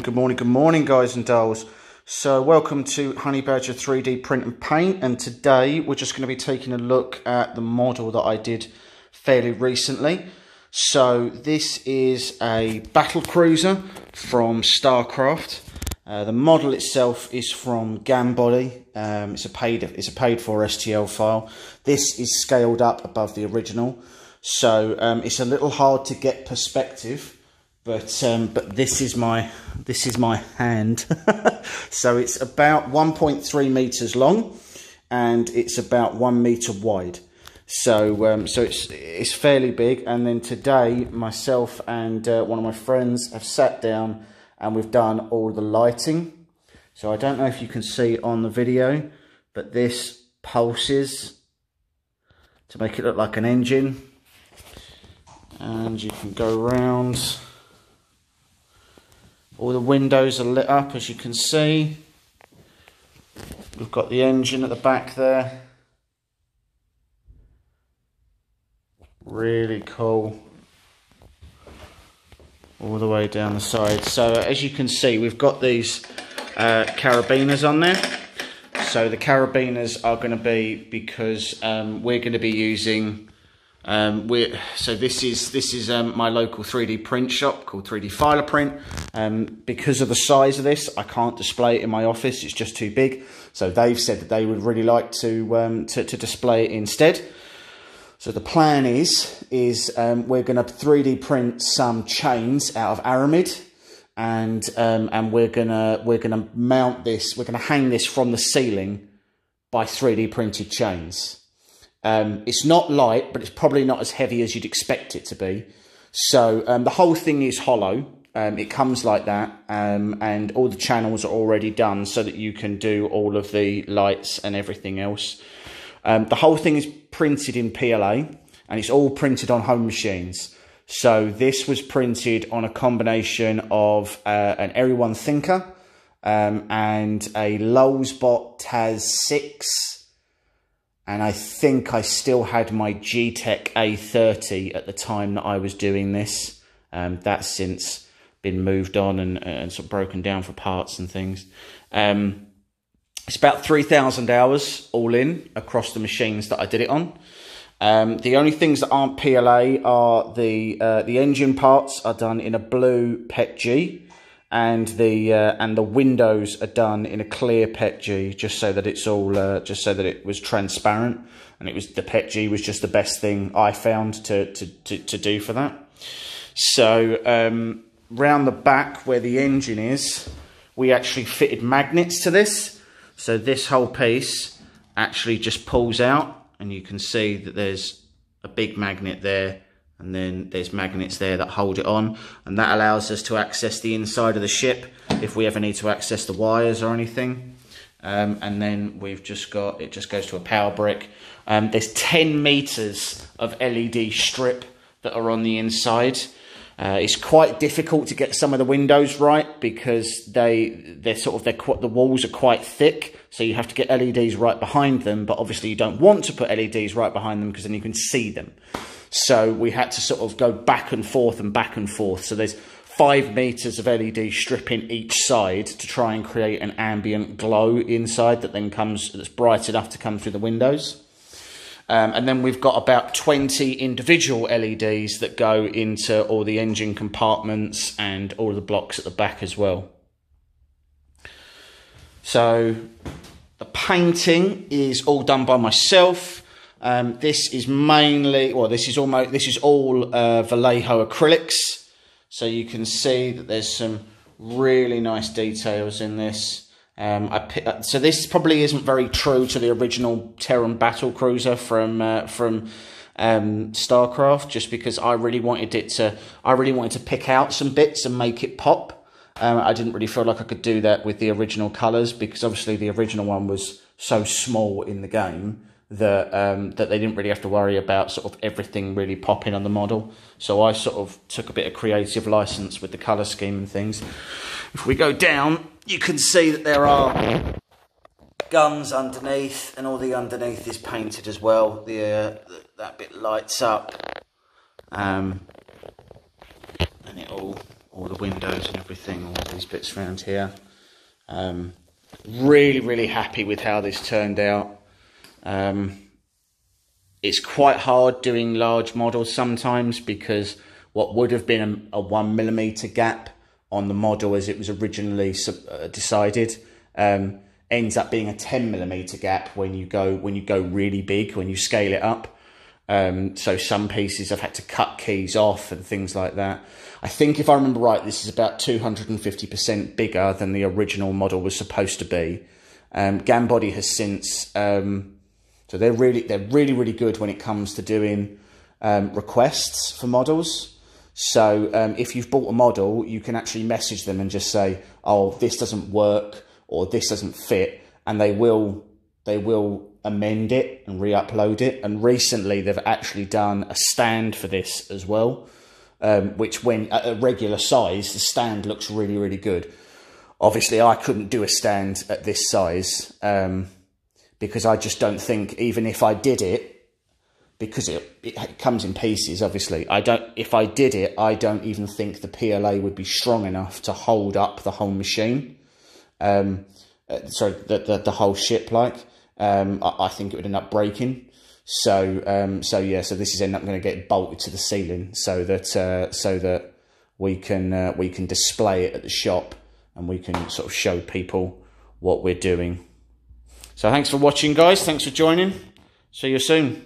morning, good morning, good morning, guys and dolls. So, welcome to Honey Badger 3D Print and Paint, and today we're just going to be taking a look at the model that I did fairly recently. So, this is a battle cruiser from StarCraft. Uh, the model itself is from Gambody. Um, it's a paid it's a paid for STL file. This is scaled up above the original, so um, it's a little hard to get perspective but um, but this is my this is my hand. So it's about 1.3 meters long and it's about one meter wide. So um, so it's it's fairly big. And then today myself and uh, one of my friends have sat down and we've done all the lighting. So I don't know if you can see on the video but this pulses to make it look like an engine. And you can go around all the windows are lit up as you can see. We've got the engine at the back there. Really cool. All the way down the side. So as you can see, we've got these uh, carabiners on there. So the carabiners are going to be because um, we're going to be using um, we're, so this is this is um, my local 3D print shop called 3D Filer Print. Um, because of the size of this, I can't display it in my office. It's just too big. So they've said that they would really like to um, to, to, display it instead. So the plan is is um, we're going to 3D print some chains out of aramid, and um, and we're gonna we're gonna mount this. We're gonna hang this from the ceiling by 3D printed chains. Um, it's not light, but it's probably not as heavy as you'd expect it to be. So um, the whole thing is hollow. Um, it comes like that, um, and all the channels are already done so that you can do all of the lights and everything else. Um, the whole thing is printed in PLA, and it's all printed on home machines. So this was printed on a combination of uh, an Everyone Thinker um, and a Lulzbot Taz 6 and I think I still had my Geeetech A30 at the time that I was doing this. Um, that's since been moved on and, and sort of broken down for parts and things. Um, it's about 3,000 hours all in across the machines that I did it on. Um, the only things that aren't PLA are the uh, the engine parts are done in a blue PETG and the uh, and the windows are done in a clear PETG just so that it's all uh, just so that it was transparent and it was the PETG was just the best thing I found to to to, to do for that. So um, round the back where the engine is, we actually fitted magnets to this. So this whole piece actually just pulls out and you can see that there's a big magnet there and then there's magnets there that hold it on. And that allows us to access the inside of the ship if we ever need to access the wires or anything. Um, and then we've just got it just goes to a power brick. Um, there's 10 meters of led strip that are on the inside. Uh, it's quite difficult to get some of the windows right because they they're sort of they're the walls are quite thick. So you have to get leds right behind them. But obviously you don't want to put leds right behind them because then you can see them so we had to sort of go back and forth and back and forth. So there's five meters of LED stripping each side to try and create an ambient glow inside that then comes, that's bright enough to come through the windows. Um, and then we've got about 20 individual LEDs that go into all the engine compartments and all the blocks at the back as well. So the painting is all done by myself. Um, this is mainly, well, this is almost, this is all uh, Vallejo acrylics. So you can see that there's some really nice details in this. Um, I uh, so this probably isn't very true to the original Terran battle cruiser from uh, from um, StarCraft, just because I really wanted it to, I really wanted to pick out some bits and make it pop. Um, I didn't really feel like I could do that with the original colours because obviously the original one was so small in the game that um, that they didn't really have to worry about sort of everything really popping on the model. So I sort of took a bit of creative license with the colour scheme and things. If we go down, you can see that there are guns underneath, and all the underneath is painted as well. The uh, that bit lights up, um, and it all all the windows and everything, all these bits around here. Um, really, really happy with how this turned out. Um, it's quite hard doing large models sometimes because what would have been a, a one millimeter gap on the model as it was originally uh, decided um, ends up being a 10 millimeter gap when you go when you go really big when you scale it up um, so some pieces I've had to cut keys off and things like that. I think if I remember right, this is about 250% bigger than the original model was supposed to be. Um, Gambody has since, um, so they're really, they're really, really good when it comes to doing um, requests for models. So um, if you've bought a model, you can actually message them and just say, oh, this doesn't work or this doesn't fit. And they will, they will amend it and re-upload it. And recently, they've actually done a stand for this as well, um, which when at a regular size, the stand looks really, really good. Obviously, I couldn't do a stand at this size um, because I just don't think, even if I did it, because it, it comes in pieces, obviously, I don't. If I did it, I don't even think the PLA would be strong enough to hold up the whole machine. Um, uh, sorry, the, the the whole ship like um, I, I, think it would end up breaking. So, um, so yeah, so this is end up going to get bolted to the ceiling so that uh, so that we can uh, we can display it at the shop and we can sort of show people what we're doing. So, thanks for watching, guys. Thanks for joining. See you soon.